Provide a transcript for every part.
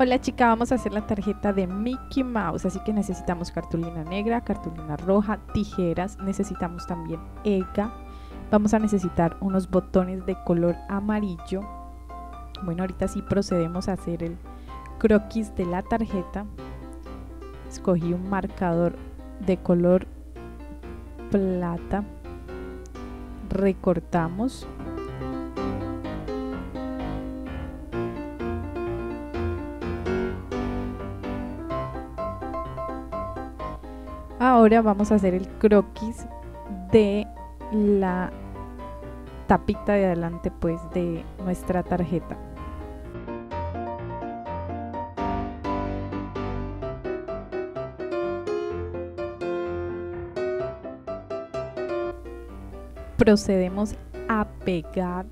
Hola chica, vamos a hacer la tarjeta de Mickey Mouse, así que necesitamos cartulina negra, cartulina roja, tijeras, necesitamos también EGA, vamos a necesitar unos botones de color amarillo. Bueno, ahorita sí procedemos a hacer el croquis de la tarjeta. Escogí un marcador de color plata, recortamos Ahora vamos a hacer el croquis de la tapita de adelante pues de nuestra tarjeta. Procedemos a pegar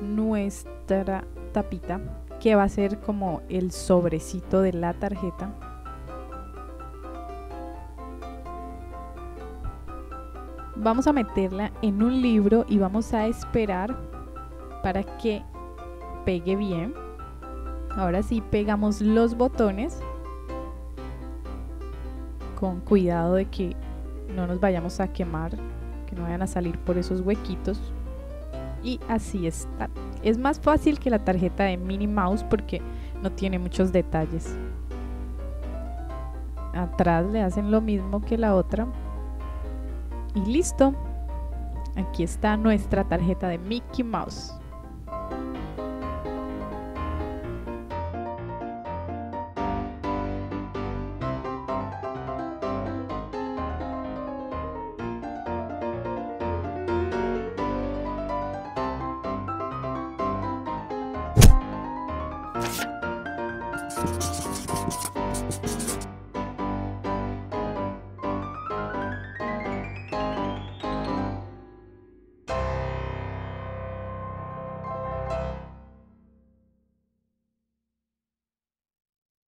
nuestra tapita que va a ser como el sobrecito de la tarjeta vamos a meterla en un libro y vamos a esperar para que pegue bien. Ahora sí pegamos los botones con cuidado de que no nos vayamos a quemar, que no vayan a salir por esos huequitos. Y así está. Es más fácil que la tarjeta de Minnie Mouse porque no tiene muchos detalles. Atrás le hacen lo mismo que la otra, y listo. Aquí está nuestra tarjeta de Mickey Mouse.